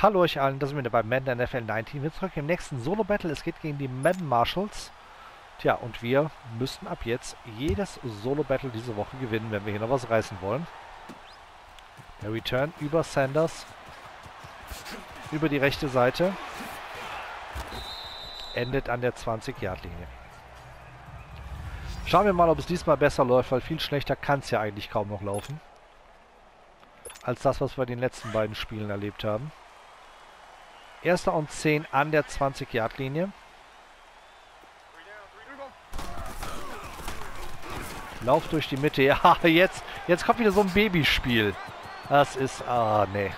Hallo euch allen, das sind wir bei Madden NFL 19. Wir sind zurück im nächsten Solo-Battle. Es geht gegen die Madden Marshals. Tja, und wir müssen ab jetzt jedes Solo-Battle diese Woche gewinnen, wenn wir hier noch was reißen wollen. Der Return über Sanders. Über die rechte Seite. Endet an der 20-Yard-Linie. Schauen wir mal, ob es diesmal besser läuft, weil viel schlechter kann es ja eigentlich kaum noch laufen. Als das, was wir in den letzten beiden Spielen erlebt haben. Erster und 10 an der 20-Yard-Linie. Lauf durch die Mitte. Ja, jetzt, jetzt kommt wieder so ein Babyspiel. Das ist... Ah, nee.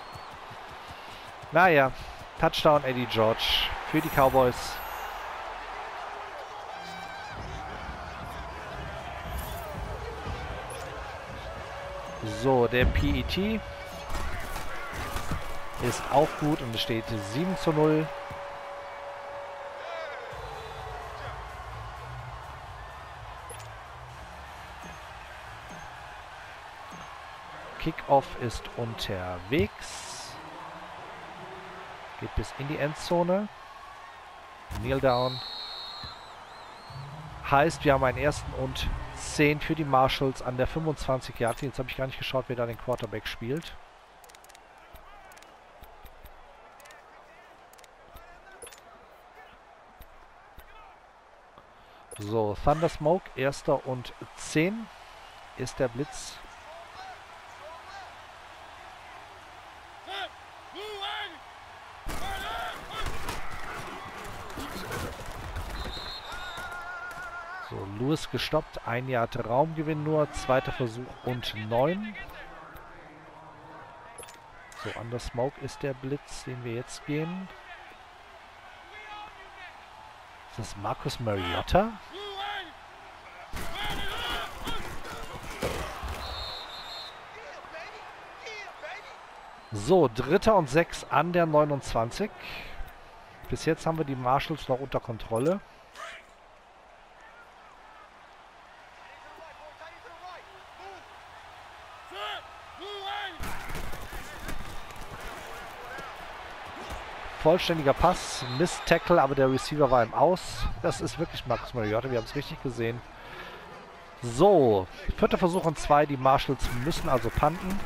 Naja, Touchdown Eddie George für die Cowboys. So, der PET ist auch gut und es steht 7 zu 0. Kickoff ist unterwegs. Geht bis in die Endzone. Kneel down. Heißt, wir haben einen ersten und 10 für die Marshalls an der 25 Yard. Jetzt habe ich gar nicht geschaut, wer da den Quarterback spielt. So, Thunder Smoke, erster und 10 ist der Blitz. So, Lewis gestoppt, ein Yard Raumgewinn nur, zweiter Versuch und 9. So, Smoke ist der Blitz, den wir jetzt gehen. Ist das Marcus Mariota? So, dritter und sechs an der 29. Bis jetzt haben wir die Marshalls noch unter Kontrolle. Vollständiger Pass, Miss Tackle, aber der Receiver war im Aus. Das ist wirklich Marcus Mariota, wir haben es richtig gesehen. So, vierter Versuch und zwei. Die Marshalls müssen also panten.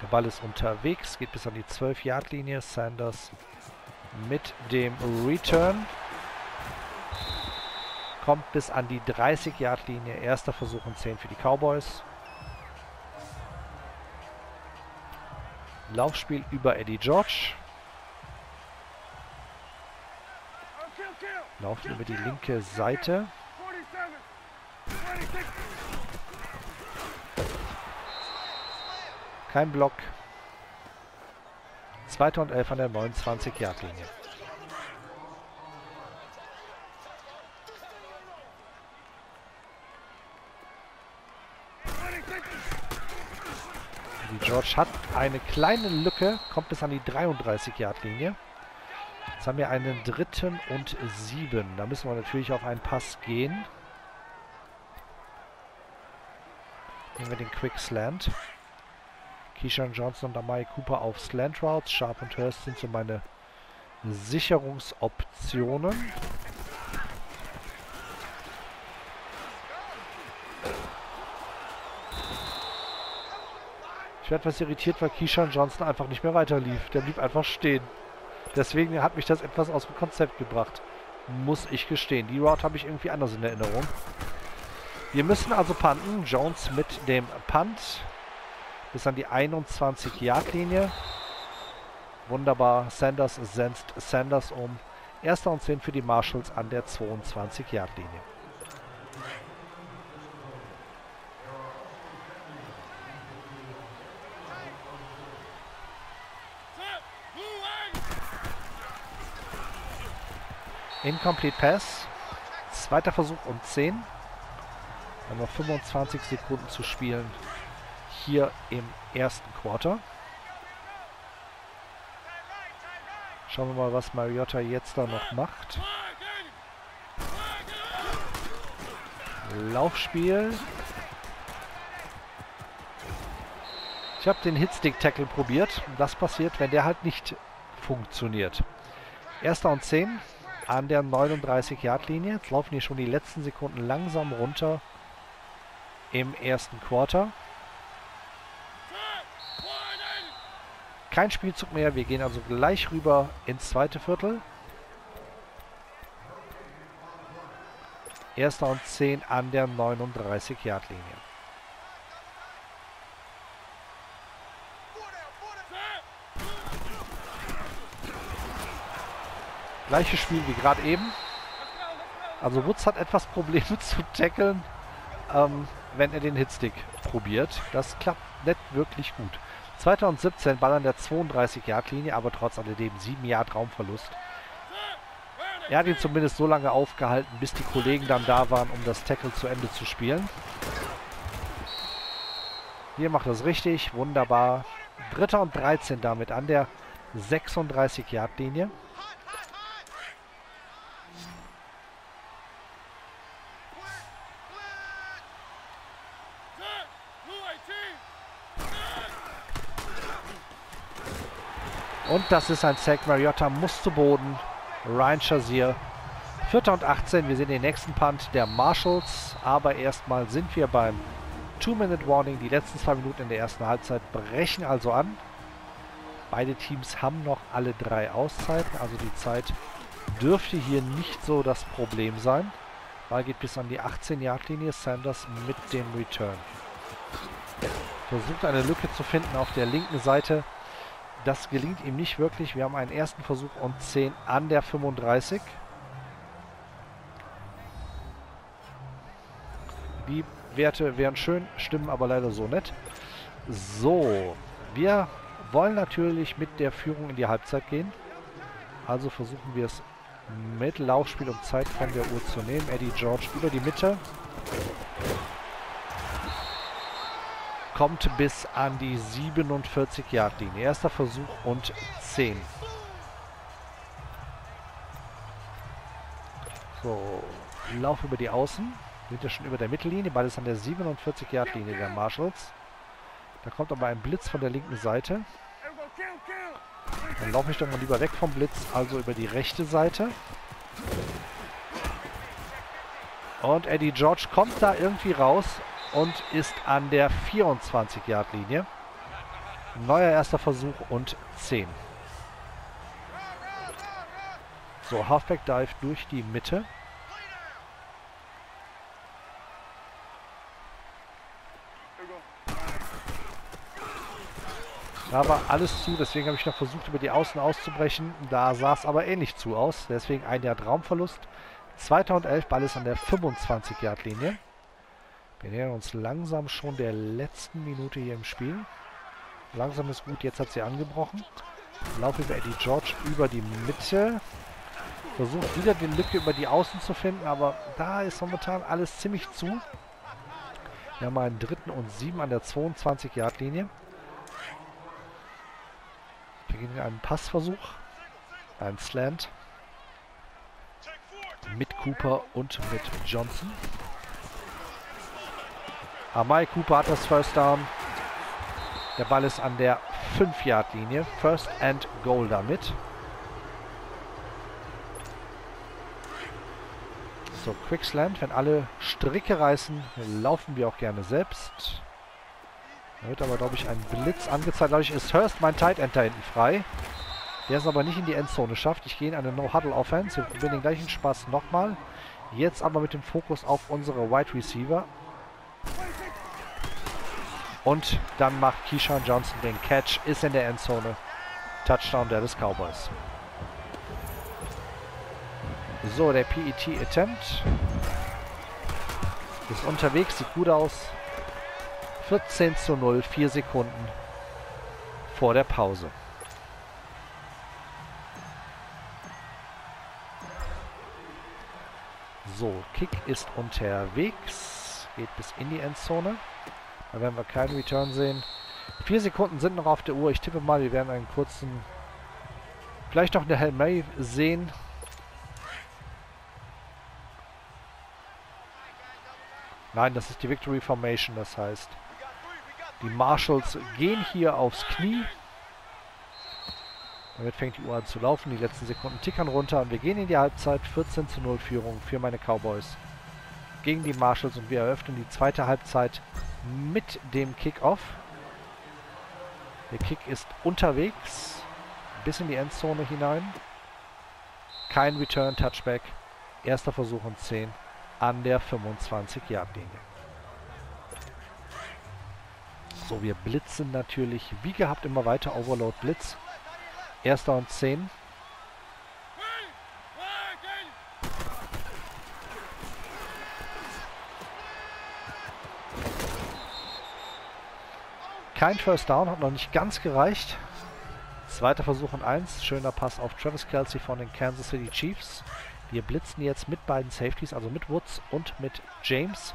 Der Ball ist unterwegs, geht bis an die 12-Yard-Linie. Sanders mit dem Return. Kommt bis an die 30-Yard-Linie. Erster Versuch und 10 für die Cowboys. Laufspiel über Eddie George. Laufen über die linke Seite. Kein Block. 2. und 11 an der 29-Yard-Linie. Die George hat eine kleine Lücke, kommt bis an die 33-Yard-Linie. Jetzt haben wir einen dritten und sieben. Da müssen wir natürlich auf einen Pass gehen. Nehmen wir den Quick Slant. Keyshawn Johnson und Amai Cooper auf Slant Routes. Sharp und Hurst sind so meine Sicherungsoptionen. Ich werde etwas irritiert, weil Keyshawn Johnson einfach nicht mehr weiterlief. Der blieb einfach stehen. Deswegen hat mich das etwas aus dem Konzept gebracht. Muss ich gestehen. Die Route habe ich irgendwie anders in Erinnerung. Wir müssen also punten. Jones mit dem Punt bis an die 21-Yard-Linie. Wunderbar. Sanders senzt Sanders um. Erster und 10 für die Marshalls an der 22-Yard-Linie. Incomplete Pass. Zweiter Versuch und 10. Wir haben noch 25 Sekunden zu spielen hier im ersten Quarter. Schauen wir mal, was Mariota jetzt da noch macht. Laufspiel. Ich habe den Hitstick-Tackle probiert. Das passiert, wenn der halt nicht funktioniert. Erster und 10 an der 39-Yard-Linie. Jetzt laufen hier schon die letzten Sekunden langsam runter im ersten Quarter. Kein Spielzug mehr. Wir gehen also gleich rüber ins zweite Viertel. Erster und 10 an der 39-Yard-Linie. Gleiches Spiel wie gerade eben. Also Woods hat etwas Probleme zu tackeln, ähm, wenn er den Hitstick probiert. Das klappt nicht wirklich gut. 2017 Ball an der 32-Yard-Linie, aber trotz alledem 7 Yard Raumverlust. Er hat ihn zumindest so lange aufgehalten, bis die Kollegen dann da waren, um das Tackle zu Ende zu spielen. Hier macht das richtig, wunderbar. Dritter und 13 damit an der 36-Yard-Linie. Und das ist ein Sack. Mariota muss zu Boden. Ryan Shazier. Vierter und 18. Wir sehen den nächsten Punt der Marshalls. Aber erstmal sind wir beim Two-Minute-Warning. Die letzten zwei Minuten in der ersten Halbzeit brechen also an. Beide Teams haben noch alle drei Auszeiten. Also die Zeit dürfte hier nicht so das Problem sein. Ball geht bis an die 18-Yard-Linie. Sanders mit dem Return. Versucht eine Lücke zu finden auf der linken Seite. Das gelingt ihm nicht wirklich. Wir haben einen ersten Versuch und 10 an der 35. Die Werte wären schön, stimmen aber leider so nicht. So, wir wollen natürlich mit der Führung in die Halbzeit gehen. Also versuchen wir es mit Laufspiel, um Zeit von der Uhr zu nehmen. Eddie George über die Mitte. Kommt bis an die 47-Yard-Linie. Erster Versuch und 10. So, Lauf über die Außen. Sind ja schon über der Mittellinie. Ball ist an der 47-Yard-Linie der Marshalls. Da kommt aber ein Blitz von der linken Seite. Dann laufe ich doch mal lieber weg vom Blitz, also über die rechte Seite. Und Eddie George kommt da irgendwie raus und ist an der 24-Yard-Linie. Neuer erster Versuch und 10. So, Halfback Dive durch die Mitte. Da war alles zu, deswegen habe ich noch versucht, über die Außen auszubrechen. Da sah es aber ähnlich zu aus. Deswegen ein Jahr Traumverlust. 2011, Ball ist an der 25-Yard-Linie. Wir nähern uns langsam schon der letzten Minute hier im Spiel. Langsam ist gut, jetzt hat sie angebrochen. Laufe über Eddie George über die Mitte. Versucht wieder die Lücke über die Außen zu finden, aber da ist momentan alles ziemlich zu. Wir haben einen dritten und sieben an der 22-Yard-Linie. Wir gehen in einen Passversuch. Ein Slant. Mit Cooper und mit Johnson. Amai Cooper hat das First Down. Der Ball ist an der 5-Yard-Linie. First and Goal damit. So, Quicksland. Wenn alle Stricke reißen, laufen wir auch gerne selbst. Da wird aber, glaube ich, ein Blitz angezeigt. Ich, ist Hurst, mein Tight End, da hinten frei. Der es aber nicht in die Endzone schafft. Ich gehe in eine No-Huddle-Offense. Wir probieren den gleichen Spaß nochmal. Jetzt aber mit dem Fokus auf unsere Wide Receiver. Und dann macht Keyshawn Johnson den Catch, ist in der Endzone. Touchdown der des Cowboys. So, der PET Attempt. Ist unterwegs, sieht gut aus. 14 zu 0, 4 Sekunden vor der Pause. So, Kick ist unterwegs. Geht bis in die Endzone. Da werden wir keinen Return sehen. Vier Sekunden sind noch auf der Uhr. Ich tippe mal, wir werden einen kurzen... Vielleicht noch eine Hail Mary sehen. Nein, das ist die Victory Formation, das heißt... Die Marshalls gehen hier aufs Knie. Damit fängt die Uhr an zu laufen. Die letzten Sekunden tickern runter und wir gehen in die Halbzeit. 14 zu 0 Führung für meine Cowboys gegen die Marshalls und wir eröffnen die zweite Halbzeit mit dem Kickoff. Der Kick ist unterwegs, bis in die Endzone hinein. Kein Return Touchback. Erster Versuch und 10 an der 25-Yard-Linie. So, wir blitzen natürlich wie gehabt immer weiter. Overload Blitz. Erster und 10. Kein First Down, hat noch nicht ganz gereicht. Zweiter Versuch und 1. Schöner Pass auf Travis Kelsey von den Kansas City Chiefs. Wir blitzen jetzt mit beiden Safeties, also mit Woods und mit James,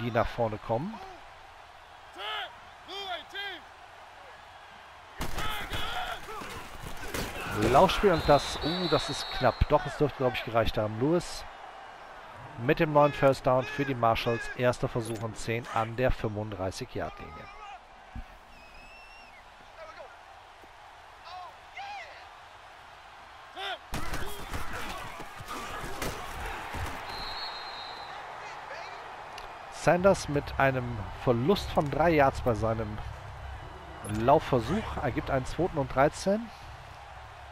die nach vorne kommen. Laufspiel und das, uh, das ist knapp. Doch, es dürfte, glaube ich, gereicht haben. Lewis mit dem neuen First Down für die Marshalls. Erster Versuch und 10 an der 35-Yard-Linie. Sanders mit einem Verlust von 3 Yards bei seinem Laufversuch ergibt einen 2. und 13.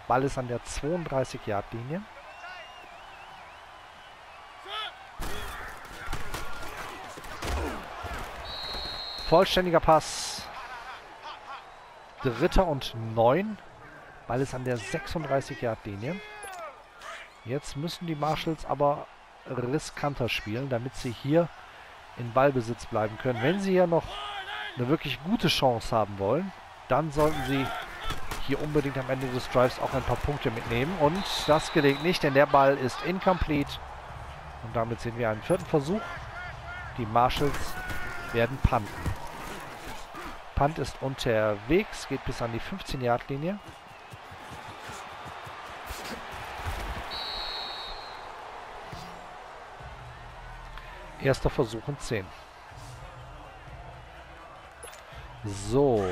Ball ist an der 32-Yard-Linie. Vollständiger Pass. Dritter und 9. Ball ist an der 36-Yard-Linie. Jetzt müssen die Marshalls aber riskanter spielen, damit sie hier in Ballbesitz bleiben können. Wenn sie ja noch eine wirklich gute Chance haben wollen, dann sollten sie hier unbedingt am Ende des Drives auch ein paar Punkte mitnehmen. Und das gelingt nicht, denn der Ball ist incomplete. Und damit sehen wir einen vierten Versuch. Die Marshalls werden punten. Punt ist unterwegs, geht bis an die 15-Yard-Linie. Erster Versuch und 10. So.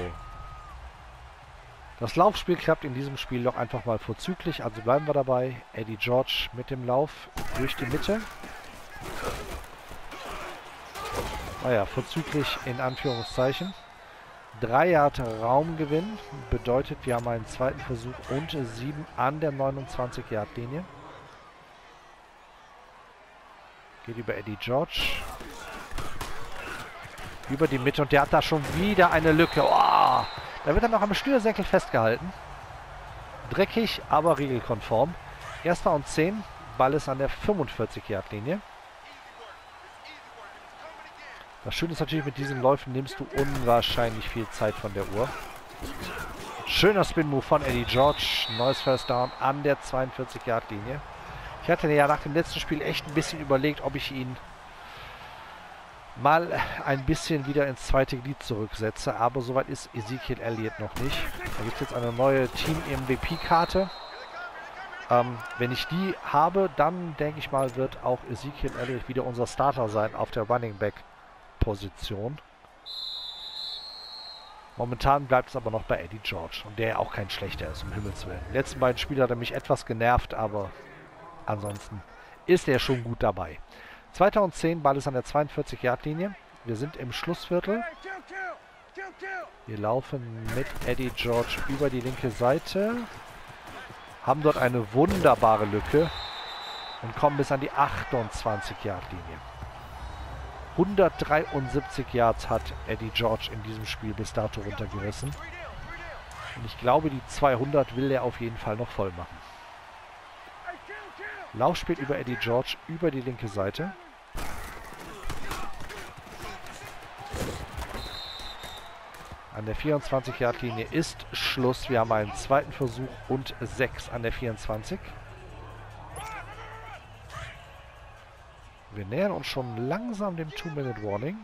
Das Laufspiel klappt in diesem Spiel doch einfach mal vorzüglich, also bleiben wir dabei. Eddie George mit dem Lauf durch die Mitte. Naja, ah vorzüglich in Anführungszeichen. Drei Yard Raumgewinn bedeutet, wir haben einen zweiten Versuch und sieben an der 29 Yard Linie. Geht über Eddie George. Über die Mitte und der hat da schon wieder eine Lücke. Oh, da wird er noch am Schnürsenkel festgehalten. Dreckig, aber regelkonform. Erster und 10. Ball ist an der 45-Yard-Linie. Das Schöne ist natürlich, mit diesen Läufen nimmst du unwahrscheinlich viel Zeit von der Uhr. Schöner Spin-Move von Eddie George. Neues First Down an der 42-Yard-Linie. Ich hatte ja nach dem letzten Spiel echt ein bisschen überlegt, ob ich ihn mal ein bisschen wieder ins zweite Glied zurücksetze. Aber soweit ist Ezekiel Elliott noch nicht. Da gibt es jetzt eine neue Team-MVP-Karte. Ähm, wenn ich die habe, dann denke ich mal, wird auch Ezekiel Elliott wieder unser Starter sein auf der Running Back-Position. Momentan bleibt es aber noch bei Eddie George. Und der ja auch kein schlechter ist, um Himmels Willen. Die letzten beiden Spiele hat er mich etwas genervt, aber Ansonsten ist er schon gut dabei. 2010, Ball ist an der 42-Yard-Linie. Wir sind im Schlussviertel. Wir laufen mit Eddie George über die linke Seite. Haben dort eine wunderbare Lücke. Und kommen bis an die 28-Yard-Linie. 173 Yards hat Eddie George in diesem Spiel bis dato runtergerissen. Und ich glaube, die 200 will er auf jeden Fall noch voll machen. Laufspiel über Eddie George über die linke Seite. An der 24-Yard-Linie ist Schluss. Wir haben einen zweiten Versuch und 6 an der 24. Wir nähern uns schon langsam dem Two-Minute-Warning.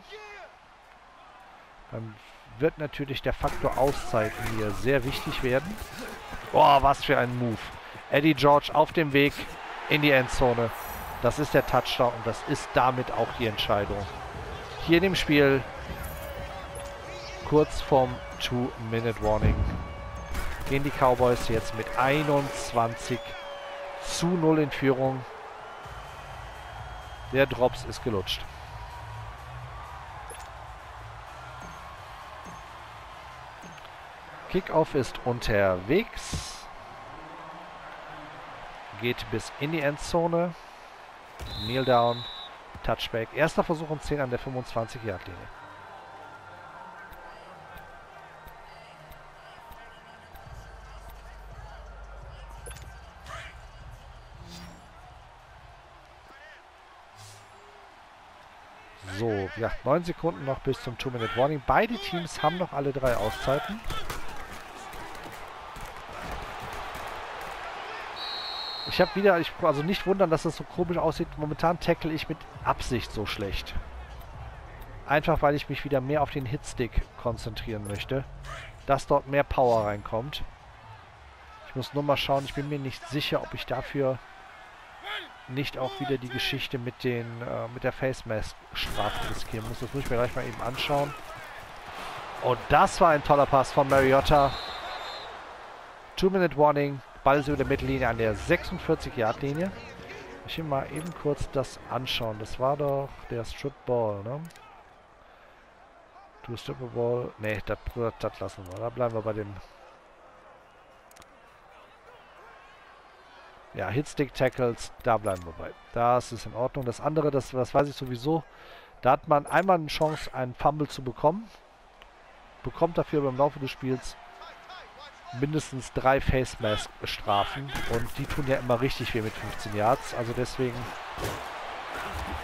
Dann wird natürlich der Faktor Auszeiten hier sehr wichtig werden. Boah, was für ein Move. Eddie George auf dem Weg in die Endzone. Das ist der Touchdown und das ist damit auch die Entscheidung. Hier in dem Spiel kurz vorm Two-Minute-Warning gehen die Cowboys jetzt mit 21 zu 0 in Führung. Der Drops ist gelutscht. Kickoff ist unterwegs. Geht bis in die Endzone. Kneel down. Touchback. Erster Versuch und 10 an der 25-Yard-Linie. So, ja, 9 Sekunden noch bis zum 2-Minute-Warning. Beide Teams haben noch alle drei Auszeiten. Ich habe wieder, ich, also nicht wundern, dass es so komisch aussieht. Momentan tackle ich mit Absicht so schlecht. Einfach, weil ich mich wieder mehr auf den Hitstick konzentrieren möchte. Dass dort mehr Power reinkommt. Ich muss nur mal schauen, ich bin mir nicht sicher, ob ich dafür nicht auch wieder die Geschichte mit den äh, mit der Face Mask Strafe riskieren muss. Das muss ich mir gleich mal eben anschauen. Und das war ein toller Pass von Mariota. Two-Minute Warning. Ball ist über der Mittellinie an der 46-Yard-Linie. Ich will mal eben kurz das anschauen. Das war doch der Strip Ball, ne? Du Strip Ball. Ne, das, das lassen wir. Da bleiben wir bei dem Ja, Hitstick Tackles, da bleiben wir bei. Das ist in Ordnung. Das andere, das, das weiß ich sowieso. Da hat man einmal eine Chance, einen Fumble zu bekommen. Bekommt dafür beim Laufe des Spiels mindestens drei Face Mask Strafen. Und die tun ja immer richtig weh mit 15 Yards. Also deswegen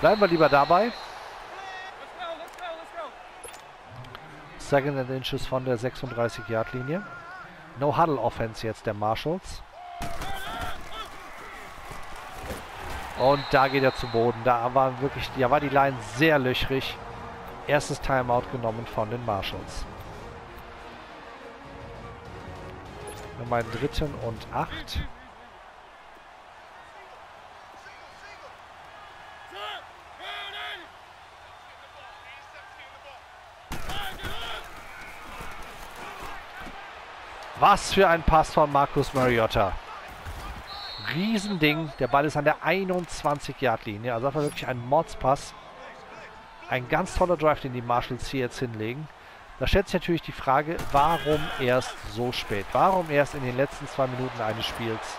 bleiben wir lieber dabei. Second and Inches von der 36 Yard Linie. No Huddle Offense jetzt der Marshalls. Und da geht er zu Boden. Da war wirklich, da war die Line sehr löchrig. Erstes Timeout genommen von den Marshalls. Nummer einen dritten und acht. Was für ein Pass von Markus Mariota. Riesending. Der Ball ist an der 21-Yard-Linie. Also das war wirklich ein Mordspass. Ein ganz toller Drive, den die Marshalls hier jetzt hinlegen. Da stellt sich natürlich die Frage, warum erst so spät? Warum erst in den letzten zwei Minuten eines Spiels?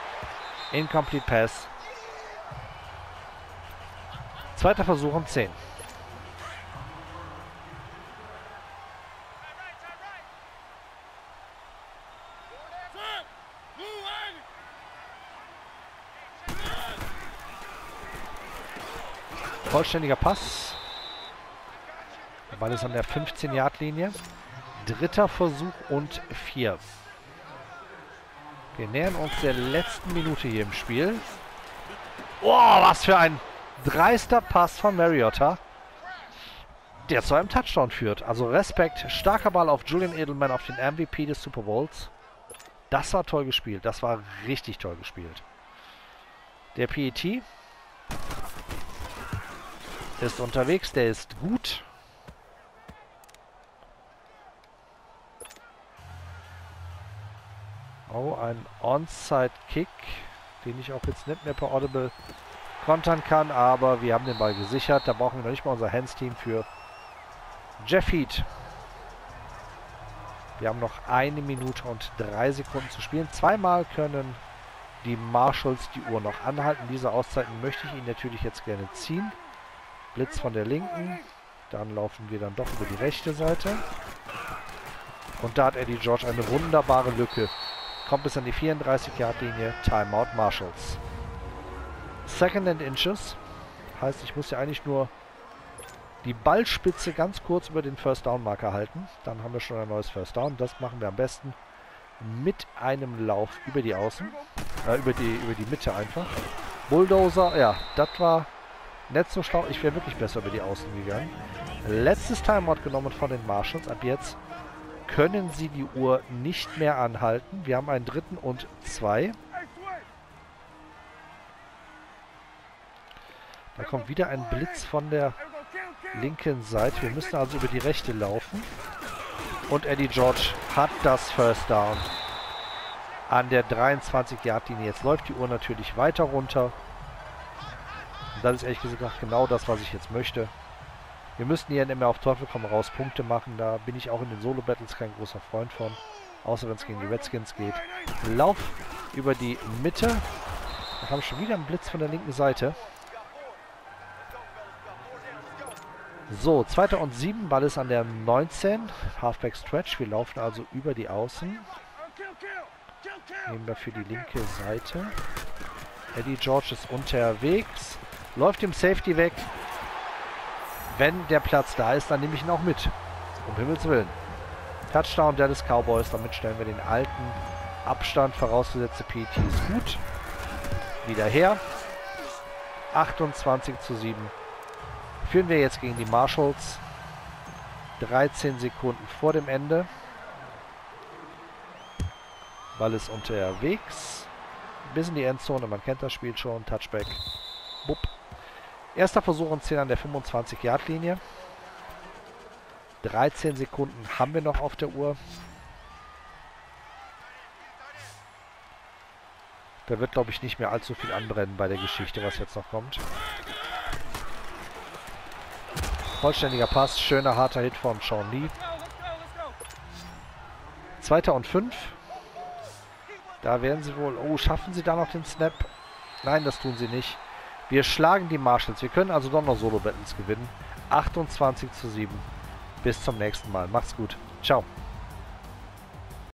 Incomplete Pass. Zweiter Versuch um 10. Vollständiger Pass. Ball ist an der 15-Yard-Linie. Dritter Versuch und vier. Wir nähern uns der letzten Minute hier im Spiel. Oh, was für ein dreister Pass von Mariota. Der zu einem Touchdown führt. Also Respekt. Starker Ball auf Julian Edelman, auf den MVP des Super Bowls. Das war toll gespielt. Das war richtig toll gespielt. Der PET ist unterwegs, der ist gut. Oh, ein Onside-Kick, den ich auch jetzt nicht mehr per Audible kontern kann, aber wir haben den Ball gesichert. Da brauchen wir noch nicht mal unser Hands-Team für Jeff Heat. Wir haben noch eine Minute und drei Sekunden zu spielen. Zweimal können die Marshalls die Uhr noch anhalten. Diese Auszeiten möchte ich Ihnen natürlich jetzt gerne ziehen. Blitz von der linken. Dann laufen wir dann doch über die rechte Seite. Und da hat Eddie George eine wunderbare Lücke. Kommt bis an die 34-Yard-Linie. Timeout Marshalls. Second and Inches. Heißt, ich muss ja eigentlich nur die Ballspitze ganz kurz über den First Down Marker halten. Dann haben wir schon ein neues First Down. Das machen wir am besten mit einem Lauf über die Außen. Äh, über die, über die Mitte einfach. Bulldozer, ja, das war nicht so schlau. Ich wäre wirklich besser über die Außen gegangen. Letztes Timeout genommen von den Marshalls. Ab jetzt können sie die Uhr nicht mehr anhalten. Wir haben einen dritten und zwei. Da kommt wieder ein Blitz von der linken Seite. Wir müssen also über die rechte laufen. Und Eddie George hat das First Down an der 23-Yard-Linie. Jetzt läuft die Uhr natürlich weiter runter. Und das ist ehrlich gesagt genau das, was ich jetzt möchte. Wir müssten hier mehr auf Teufel komm raus Punkte machen. Da bin ich auch in den Solo-Battles kein großer Freund von. Außer wenn es gegen die Redskins geht. Lauf über die Mitte. Wir haben schon wieder einen Blitz von der linken Seite. So, zweiter und sieben. Ball ist an der 19. Halfback Stretch. Wir laufen also über die Außen. Nehmen dafür die linke Seite. Eddie George ist unterwegs. Läuft im Safety weg. Wenn der Platz da ist, dann nehme ich ihn auch mit. Um Himmels Willen. Touchdown Dallas Cowboys. Damit stellen wir den alten Abstand, vorausgesetzte PT ist gut. Wieder her. 28 zu 7. Führen wir jetzt gegen die Marshalls. 13 Sekunden vor dem Ende. Ball ist unterwegs. Bis in die Endzone. Man kennt das Spiel schon. Touchback. Bupp. Erster Versuch und 10 an der 25-Yard-Linie. 13 Sekunden haben wir noch auf der Uhr. Da wird, glaube ich, nicht mehr allzu viel anbrennen bei der Geschichte, was jetzt noch kommt. Vollständiger Pass, schöner harter Hit von Sean Lee. Zweiter und fünf. Da werden sie wohl... Oh, schaffen sie da noch den Snap? Nein, das tun sie nicht. Wir schlagen die Marshalls. Wir können also doch noch Solo-Battles gewinnen. 28 zu 7. Bis zum nächsten Mal. Macht's gut. Ciao.